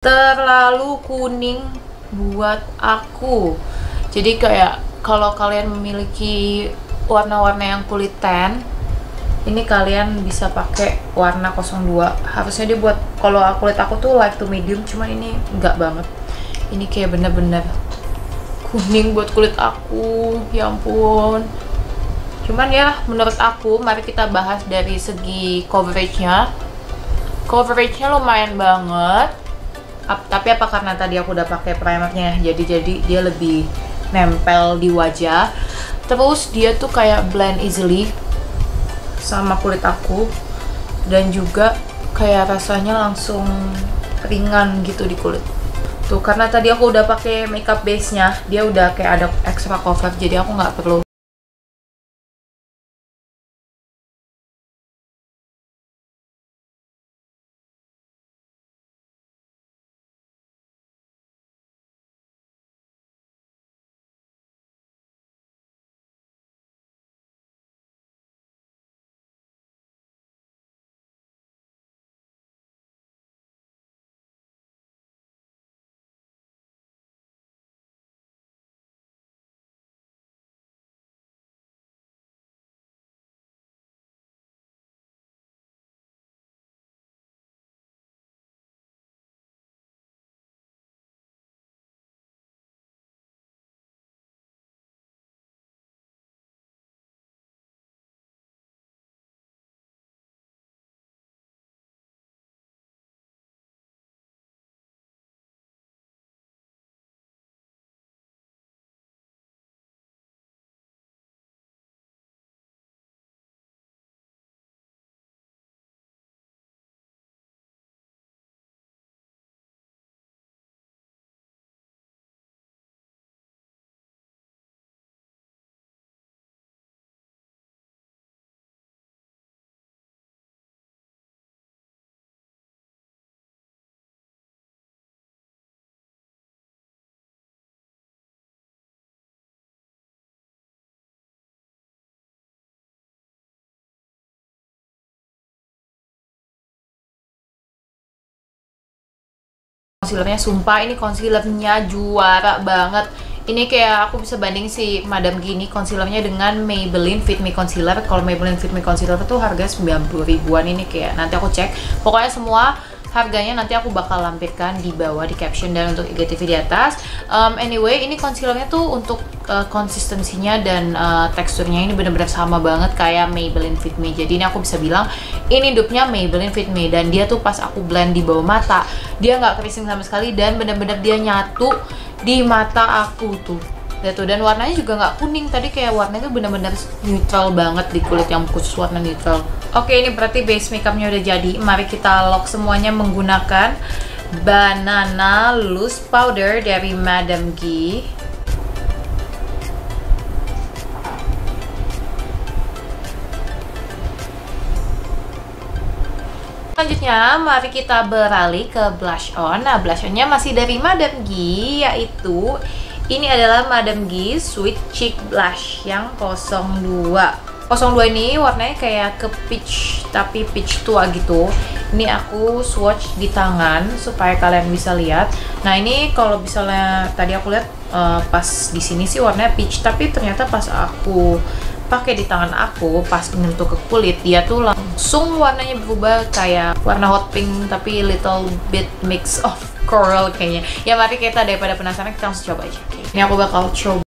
terlalu kuning buat aku. Jadi kayak kalau kalian memiliki warna-warna yang kulit tan ini kalian bisa pakai warna 02 harusnya dia buat kalau kulit aku tuh light to medium cuman ini enggak banget. Ini kayak bener-bener kuning buat kulit aku ya ampun. Cuman ya menurut aku mari kita bahas dari segi coveragenya. Coveragenya lumayan banget Ap- tapi apa karena tadi aku udah pakai primernya jadi jadi dia lebih nempel di wajah. Terus dia tuh kayak blend easily sama kulit aku. Dan juga kayak rasanya langsung ringan gitu di kulit. Tuh karena tadi aku udah pakai makeup base nya dia udah kayak ada extra cover jadi aku nggak perlu concealernya. Sumpah ini concealernya juara banget. Ini kayak aku bisa banding si Madam Gini concealernya dengan Maybelline Fit Me Concealer. Kalau Maybelline Fit Me Concealer tuh harga 90 ribuan ini kayak nanti aku cek. Pokoknya semua harganya nanti aku bakal lampirkan di bawah di caption dan untuk IGTV di atas. Um, anyway ini concealernya tuh untuk uh, konsistensinya dan uh, teksturnya ini bener-bener sama banget kayak Maybelline Fit Me. Jadi ini aku bisa bilang ini dupnya Maybelline Fit Me. Dan dia tuh pas aku blend di bawah mata dia nggak keriting sama sekali dan bener-bener dia nyatu di mata aku tuh. Tuh, dan warnanya juga nggak kuning. Tadi kayak warnanya tuh bener-bener neutral banget di kulit yang khusus warna neutral oke ini berarti base makeupnya udah jadi mari kita lock semuanya menggunakan banana loose powder dari Madam G Selanjutnya, mari kita beralih ke blush on. Nah, blush onnya masih dari Madam G, yaitu ini adalah Madam G Sweet Cheek Blush yang 02. 02 ini warnanya kayak ke peach, tapi peach tua gitu. Ini aku swatch di tangan supaya kalian bisa lihat. Nah, ini kalau misalnya tadi aku lihat uh, pas di sini sih warnanya peach, tapi ternyata pas aku pakai di tangan aku pas menyentuh ke kulit dia tuh langsung warnanya berubah kayak warna hot pink tapi little bit mix of coral kayaknya ya mari kita daripada penasaran kita langsung coba aja ini aku bakal coba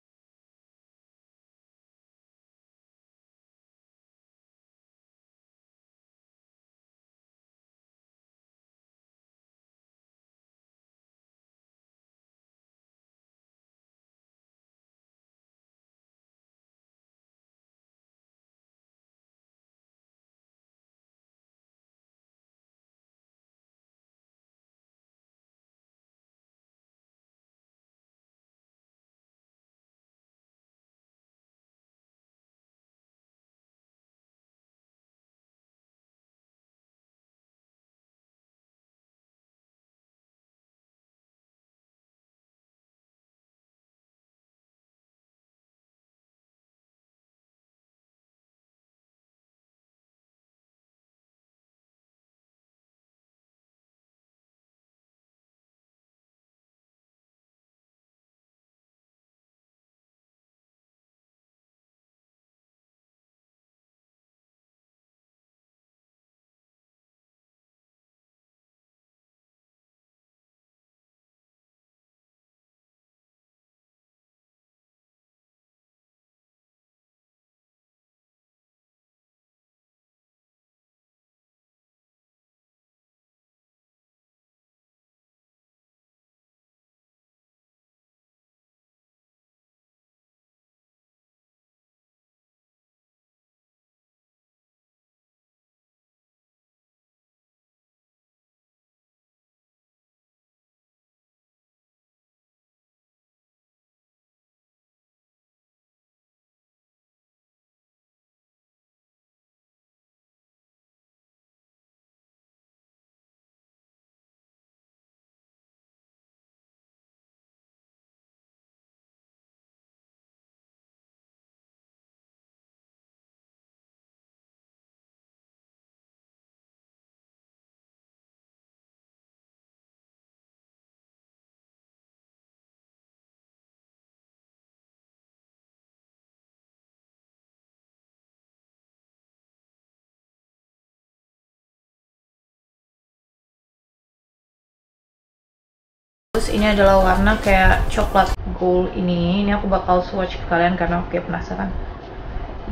bagus ini adalah warna kayak coklat gold ini. Ini aku bakal swatch ke kalian karena aku kayak penasaran.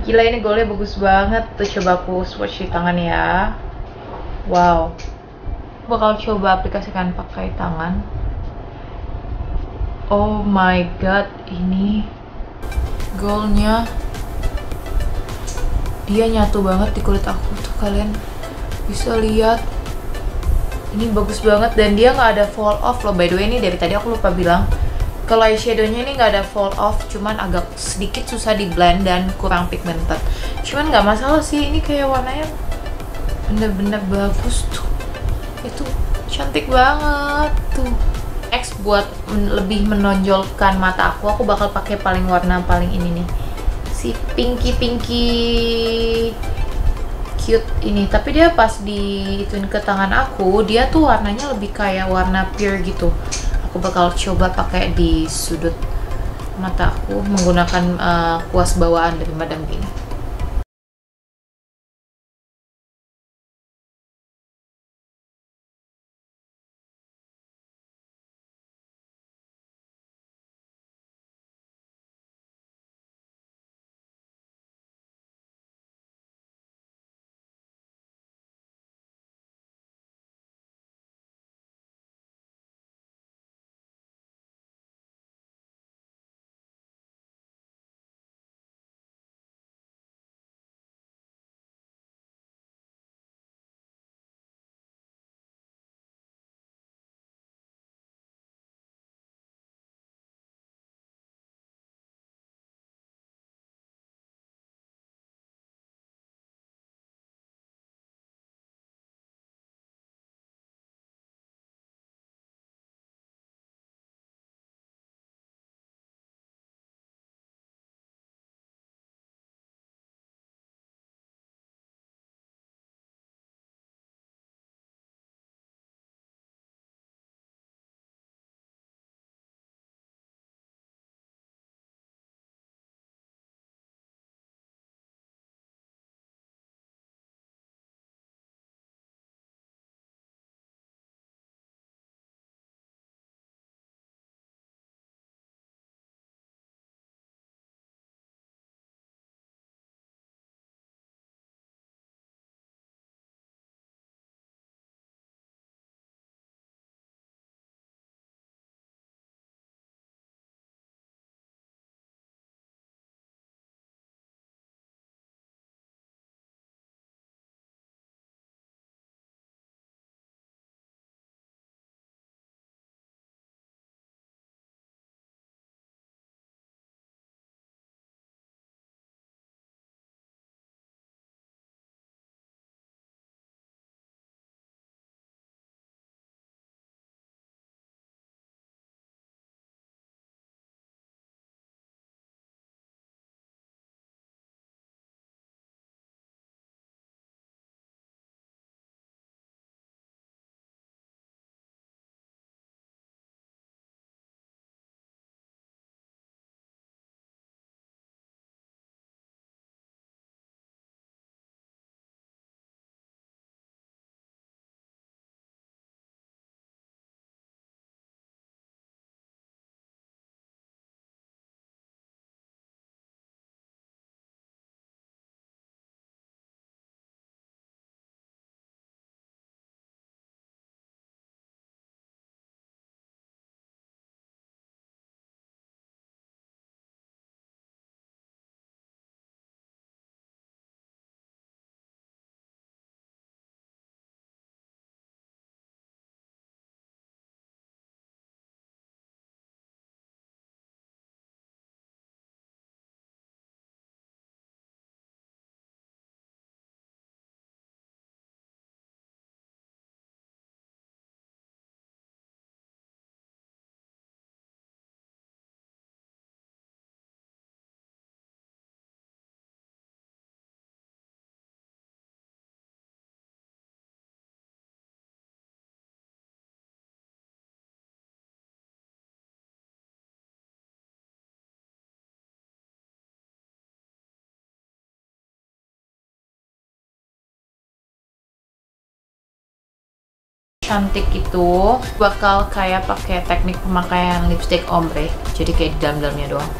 Gila ini goldnya bagus banget. Tuh coba aku swatch di tangan ya. Wow. Aku bakal coba aplikasikan pakai tangan. Oh my god ini goldnya. Dia nyatu banget di kulit aku tuh kalian bisa lihat ini bagus banget dan dia nggak ada fall off loh. By the way ini dari tadi aku lupa bilang kalau eyeshadownya ini nggak ada fall off cuman agak sedikit susah di blend dan kurang pigmented. Cuman nggak masalah sih ini kayak warnanya bener-bener bagus tuh. Itu cantik banget tuh. Next buat men lebih menonjolkan mata aku. Aku bakal pakai paling warna paling ini nih. Si pinky pinky cute ini. Tapi dia pas diituin ke tangan aku dia tuh warnanya lebih kayak warna pure gitu. Aku bakal coba pakai di sudut mata aku menggunakan uh, kuas bawaan dari Madam Bing cantik gitu bakal kayak pakai teknik pemakaian lipstick ombre. Jadi kayak di dalam-dalamnya doang.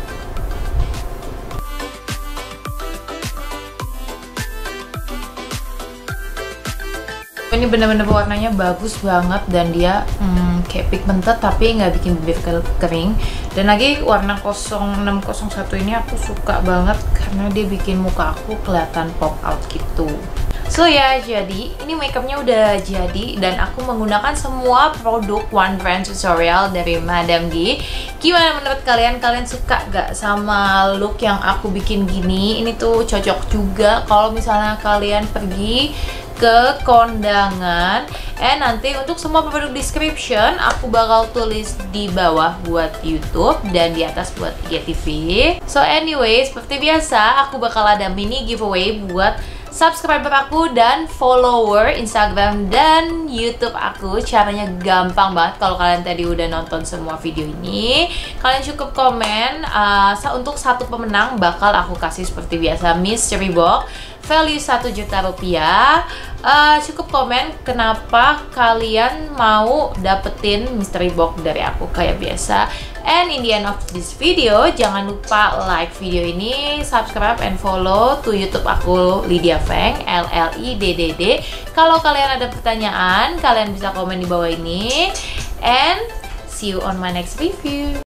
Ini bener-bener warnanya bagus banget dan dia hmm, kayak pigmented tapi nggak bikin bibir kering. Dan lagi warna 0601 ini aku suka banget karena dia bikin muka aku kelihatan pop out gitu So ya, jadi ini makeupnya udah jadi dan aku menggunakan semua produk One Brand Tutorial dari Madam G. Gimana menurut kalian? Kalian suka gak sama look yang aku bikin gini? Ini tuh cocok juga kalau misalnya kalian pergi ke kondangan eh nanti untuk semua produk description aku bakal tulis di bawah buat YouTube dan di atas buat IGTV so anyway seperti biasa aku bakal ada mini giveaway buat subscriber aku dan follower Instagram dan YouTube aku. Caranya gampang banget kalau kalian tadi udah nonton semua video ini. Kalian cukup komen uh, untuk satu pemenang bakal aku kasih seperti biasa mystery box value 1 juta rupiah uh, cukup komen kenapa kalian mau dapetin mystery box dari aku kayak biasa. And in the end of this video jangan lupa like video ini subscribe and follow to youtube aku Lydia Feng L L I D D D. Kalau kalian ada pertanyaan kalian bisa komen di bawah ini. And see you on my next review